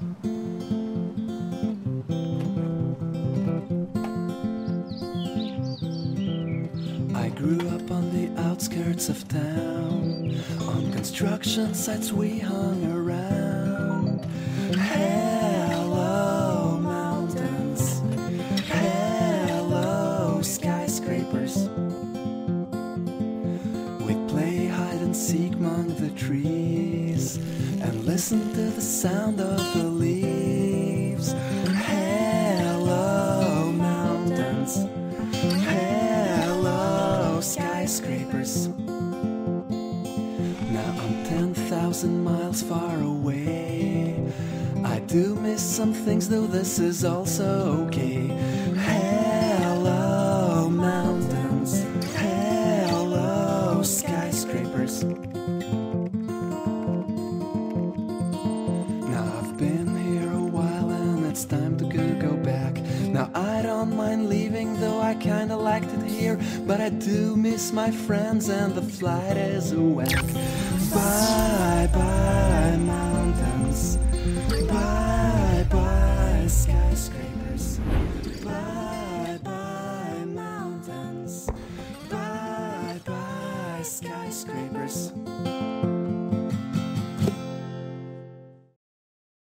I grew up on the outskirts of town, on construction sites we hung around. Hello, mountains. Hello, skyscrapers. We'd play hide and seek among the trees listen to the sound of the leaves. Hello, mountains. Hello, skyscrapers. Now I'm 10,000 miles far away. I do miss some things, though this is also okay. it's time to go, go back. Now I don't mind leaving, though I kinda liked it here. But I do miss my friends, and the flight is a wreck. Bye bye, mountains. Bye bye, skyscrapers. Bye bye, mountains. Bye bye, skyscrapers.